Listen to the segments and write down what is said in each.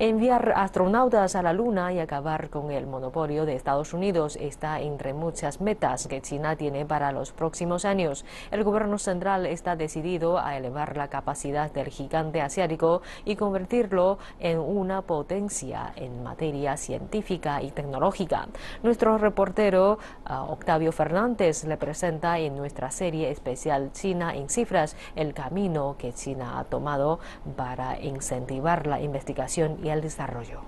Enviar astronautas a la Luna y acabar con el monopolio de Estados Unidos está entre muchas metas que China tiene para los próximos años. El gobierno central está decidido a elevar la capacidad del gigante asiático y convertirlo en una potencia en materia científica y tecnológica. Nuestro reportero ah, Octavio Fernández le presenta en nuestra serie especial China en cifras el camino que China ha tomado para incentivar la investigación y el desarrollo.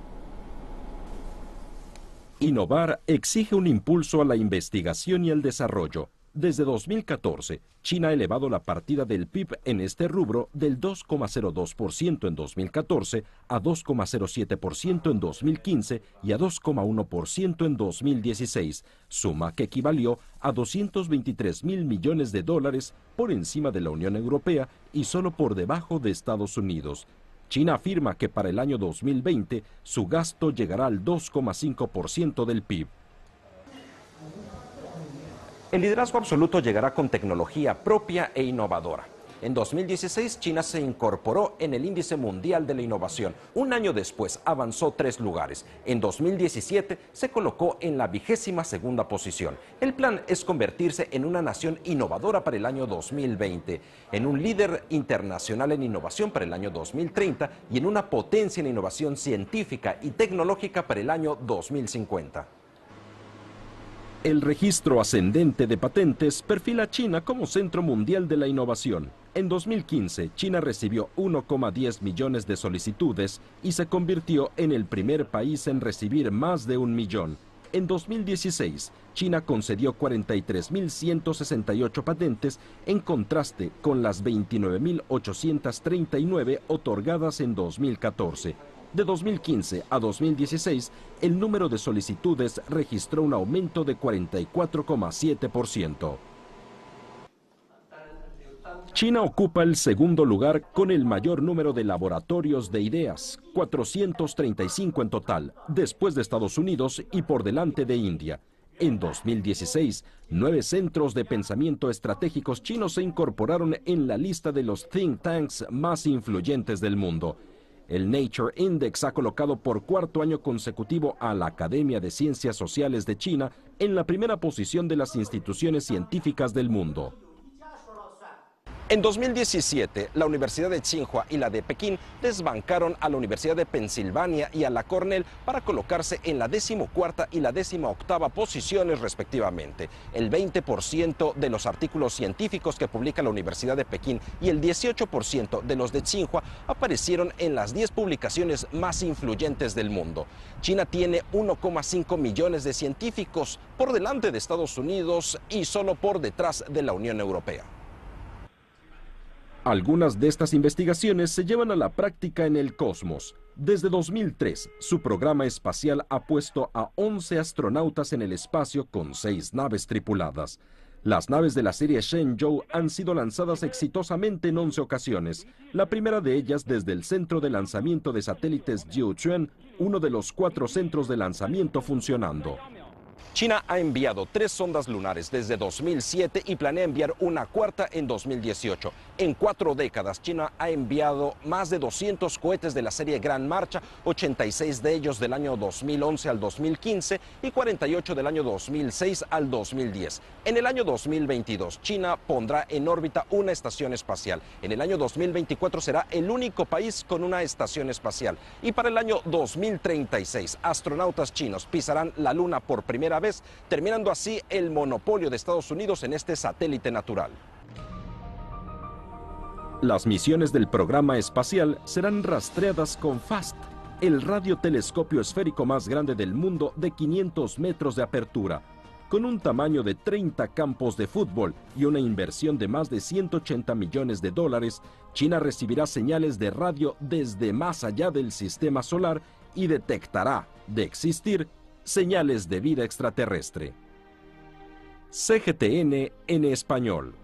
Innovar exige un impulso a la investigación y el desarrollo. Desde 2014, China ha elevado la partida del PIB en este rubro del 2,02% en 2014 a 2,07% en 2015 y a 2,1% en 2016, suma que equivalió a 223 mil millones de dólares por encima de la Unión Europea y solo por debajo de Estados Unidos. China afirma que para el año 2020 su gasto llegará al 2,5% del PIB. El liderazgo absoluto llegará con tecnología propia e innovadora. En 2016, China se incorporó en el índice mundial de la innovación. Un año después avanzó tres lugares. En 2017 se colocó en la vigésima segunda posición. El plan es convertirse en una nación innovadora para el año 2020, en un líder internacional en innovación para el año 2030 y en una potencia en innovación científica y tecnológica para el año 2050. El registro ascendente de patentes perfila a China como centro mundial de la innovación. En 2015, China recibió 1,10 millones de solicitudes y se convirtió en el primer país en recibir más de un millón. En 2016, China concedió 43.168 patentes en contraste con las 29.839 otorgadas en 2014. De 2015 a 2016, el número de solicitudes registró un aumento de 44,7%. China ocupa el segundo lugar con el mayor número de laboratorios de ideas, 435 en total, después de Estados Unidos y por delante de India. En 2016, nueve centros de pensamiento estratégicos chinos se incorporaron en la lista de los think tanks más influyentes del mundo. El Nature Index ha colocado por cuarto año consecutivo a la Academia de Ciencias Sociales de China en la primera posición de las instituciones científicas del mundo. En 2017, la Universidad de Tsinghua y la de Pekín desbancaron a la Universidad de Pensilvania y a la Cornell para colocarse en la decimocuarta y la octava posiciones respectivamente. El 20% de los artículos científicos que publica la Universidad de Pekín y el 18% de los de Tsinghua aparecieron en las 10 publicaciones más influyentes del mundo. China tiene 1,5 millones de científicos por delante de Estados Unidos y solo por detrás de la Unión Europea. Algunas de estas investigaciones se llevan a la práctica en el cosmos. Desde 2003, su programa espacial ha puesto a 11 astronautas en el espacio con 6 naves tripuladas. Las naves de la serie Shenzhou han sido lanzadas exitosamente en 11 ocasiones, la primera de ellas desde el centro de lanzamiento de satélites Jiuquan, uno de los cuatro centros de lanzamiento funcionando. China ha enviado tres sondas lunares desde 2007 y planea enviar una cuarta en 2018. En cuatro décadas, China ha enviado más de 200 cohetes de la serie Gran Marcha, 86 de ellos del año 2011 al 2015 y 48 del año 2006 al 2010. En el año 2022, China pondrá en órbita una estación espacial. En el año 2024 será el único país con una estación espacial. Y para el año 2036, astronautas chinos pisarán la Luna por vez, terminando así el monopolio de Estados Unidos en este satélite natural. Las misiones del programa espacial serán rastreadas con FAST, el radiotelescopio esférico más grande del mundo de 500 metros de apertura, con un tamaño de 30 campos de fútbol y una inversión de más de 180 millones de dólares, China recibirá señales de radio desde más allá del sistema solar y detectará, de existir, señales de vida extraterrestre. CGTN en español.